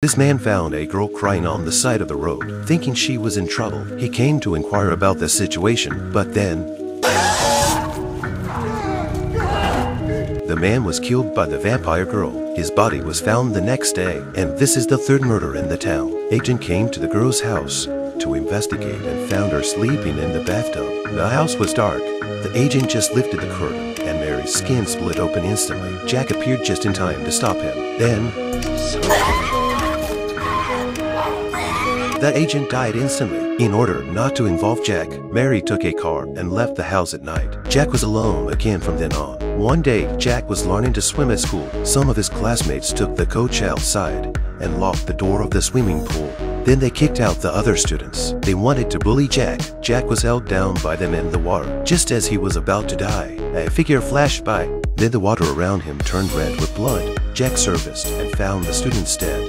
This man found a girl crying on the side of the road. Thinking she was in trouble, he came to inquire about the situation, but then the man was killed by the vampire girl. His body was found the next day, and this is the third murder in the town. Agent came to the girl's house to investigate and found her sleeping in the bathtub. The house was dark. The agent just lifted the curtain, and Mary's skin split open instantly. Jack appeared just in time to stop him. Then That agent died instantly. In order not to involve Jack, Mary took a car and left the house at night. Jack was alone again from then on. One day, Jack was learning to swim at school. Some of his classmates took the coach outside and locked the door of the swimming pool. Then they kicked out the other students. They wanted to bully Jack. Jack was held down by them in the water. Just as he was about to die, a figure flashed by. Then the water around him turned red with blood. Jack surfaced and found the students dead.